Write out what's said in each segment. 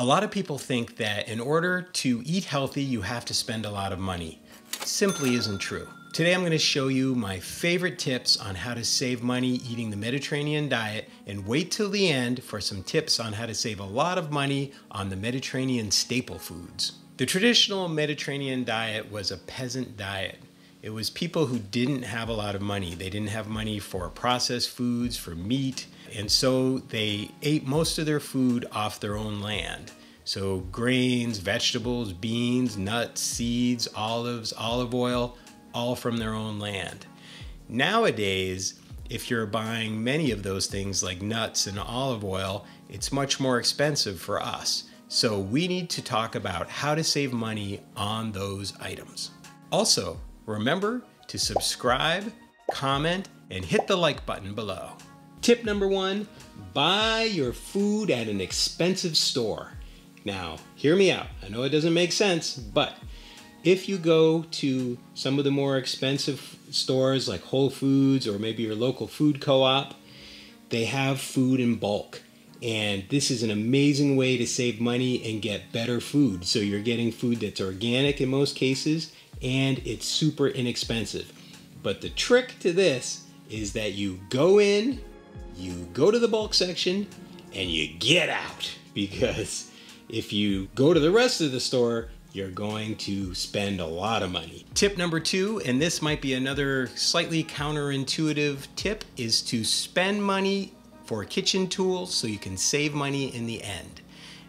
A lot of people think that in order to eat healthy, you have to spend a lot of money. Simply isn't true. Today I'm going to show you my favorite tips on how to save money eating the Mediterranean diet and wait till the end for some tips on how to save a lot of money on the Mediterranean staple foods. The traditional Mediterranean diet was a peasant diet. It was people who didn't have a lot of money. They didn't have money for processed foods, for meat, and so they ate most of their food off their own land. So grains, vegetables, beans, nuts, seeds, olives, olive oil, all from their own land. Nowadays, if you're buying many of those things like nuts and olive oil, it's much more expensive for us. So we need to talk about how to save money on those items. Also, remember to subscribe, comment, and hit the like button below. Tip number one, buy your food at an expensive store. Now, hear me out. I know it doesn't make sense, but if you go to some of the more expensive stores like Whole Foods or maybe your local food co-op, they have food in bulk. And this is an amazing way to save money and get better food. So you're getting food that's organic in most cases and it's super inexpensive. But the trick to this is that you go in, you go to the bulk section, and you get out. Because if you go to the rest of the store, you're going to spend a lot of money. Tip number two, and this might be another slightly counterintuitive tip, is to spend money for kitchen tools so you can save money in the end.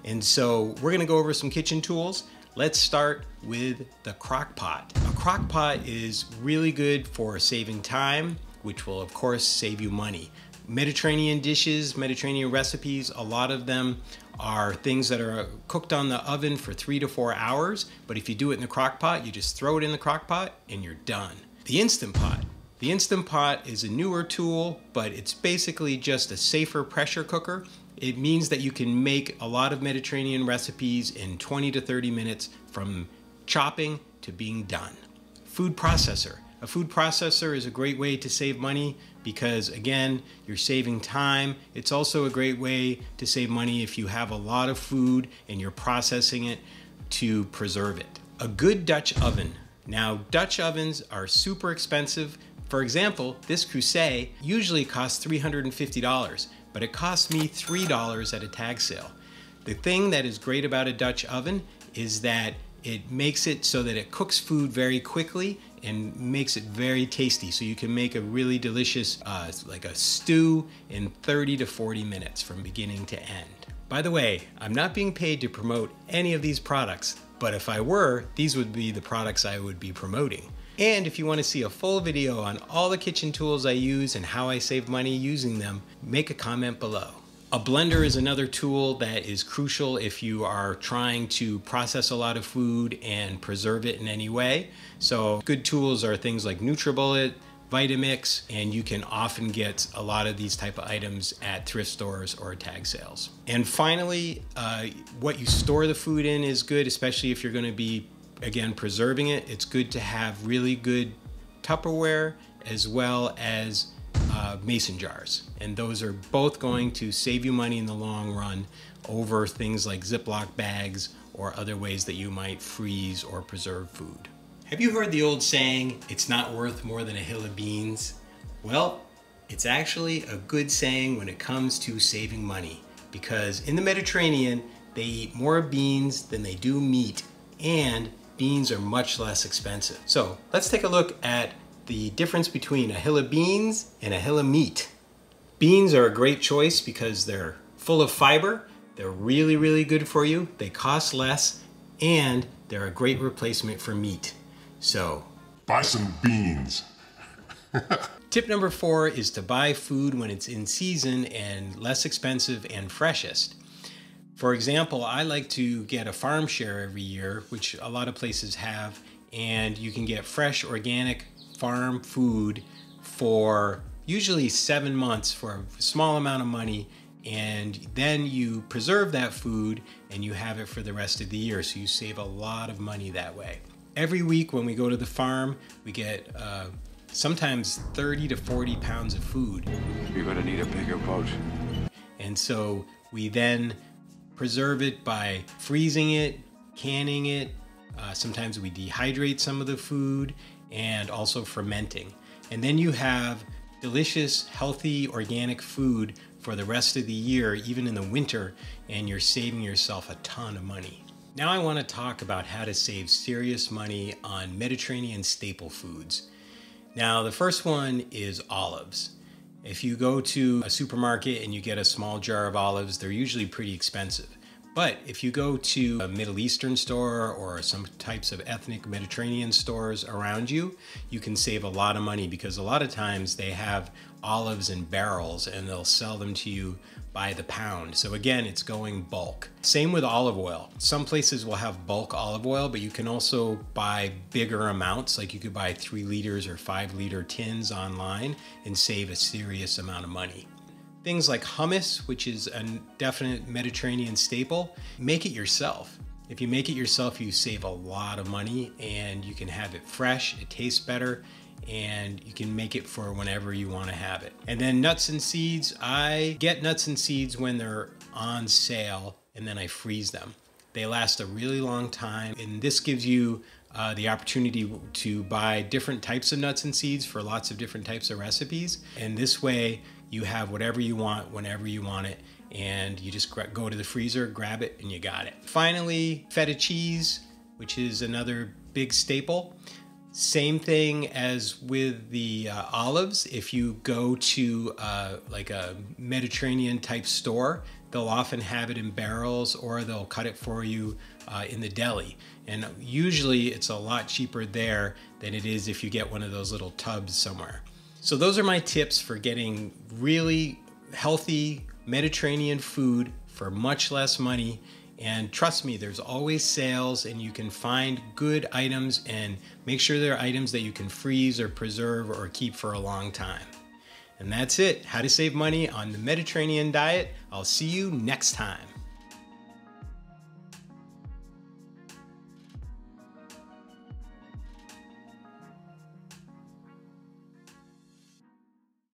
And so we're gonna go over some kitchen tools. Let's start with the crock pot. A crock pot is really good for saving time, which will of course save you money. Mediterranean dishes, Mediterranean recipes, a lot of them are things that are cooked on the oven for three to four hours, but if you do it in the crock pot, you just throw it in the crock pot and you're done. The Instant Pot. The Instant Pot is a newer tool, but it's basically just a safer pressure cooker. It means that you can make a lot of Mediterranean recipes in 20 to 30 minutes from chopping to being done. Food processor. A food processor is a great way to save money because again, you're saving time. It's also a great way to save money if you have a lot of food and you're processing it to preserve it. A good Dutch oven. Now, Dutch ovens are super expensive. For example, this Creuset usually costs $350, but it cost me $3 at a tag sale. The thing that is great about a Dutch oven is that it makes it so that it cooks food very quickly and makes it very tasty. So you can make a really delicious, uh, like a stew in 30 to 40 minutes from beginning to end. By the way, I'm not being paid to promote any of these products, but if I were, these would be the products I would be promoting. And if you want to see a full video on all the kitchen tools I use and how I save money using them, make a comment below. A blender is another tool that is crucial if you are trying to process a lot of food and preserve it in any way. So good tools are things like NutriBullet, Vitamix, and you can often get a lot of these type of items at thrift stores or tag sales. And finally, uh, what you store the food in is good, especially if you're gonna be, again, preserving it. It's good to have really good Tupperware as well as uh, mason jars. And those are both going to save you money in the long run over things like Ziploc bags or other ways that you might freeze or preserve food. Have you heard the old saying, it's not worth more than a hill of beans? Well, it's actually a good saying when it comes to saving money because in the Mediterranean, they eat more beans than they do meat and beans are much less expensive. So let's take a look at the difference between a hill of beans and a hill of meat. Beans are a great choice because they're full of fiber, they're really, really good for you, they cost less, and they're a great replacement for meat. So, buy some beans. Tip number four is to buy food when it's in season and less expensive and freshest. For example, I like to get a farm share every year, which a lot of places have, and you can get fresh organic farm food for usually seven months for a small amount of money and then you preserve that food and you have it for the rest of the year. So you save a lot of money that way. Every week when we go to the farm we get uh, sometimes 30 to 40 pounds of food. You're going to need a bigger boat. And so we then preserve it by freezing it, canning it. Uh, sometimes we dehydrate some of the food and also fermenting. And then you have delicious, healthy, organic food for the rest of the year, even in the winter, and you're saving yourself a ton of money. Now, I want to talk about how to save serious money on Mediterranean staple foods. Now, the first one is olives. If you go to a supermarket and you get a small jar of olives, they're usually pretty expensive. But if you go to a Middle Eastern store or some types of ethnic Mediterranean stores around you, you can save a lot of money because a lot of times they have olives in barrels and they'll sell them to you by the pound. So again, it's going bulk. Same with olive oil. Some places will have bulk olive oil, but you can also buy bigger amounts. Like you could buy three liters or five liter tins online and save a serious amount of money. Things like hummus, which is a definite Mediterranean staple, make it yourself. If you make it yourself, you save a lot of money and you can have it fresh, it tastes better, and you can make it for whenever you want to have it. And then nuts and seeds, I get nuts and seeds when they're on sale and then I freeze them. They last a really long time, and this gives you uh, the opportunity to buy different types of nuts and seeds for lots of different types of recipes. And this way, you have whatever you want whenever you want it and you just go to the freezer, grab it, and you got it. Finally, feta cheese, which is another big staple. Same thing as with the uh, olives. If you go to uh, like a Mediterranean type store, they'll often have it in barrels or they'll cut it for you uh, in the deli. And usually it's a lot cheaper there than it is if you get one of those little tubs somewhere. So those are my tips for getting really healthy Mediterranean food for much less money. And trust me, there's always sales and you can find good items and make sure they're items that you can freeze or preserve or keep for a long time. And that's it, how to save money on the Mediterranean diet. I'll see you next time.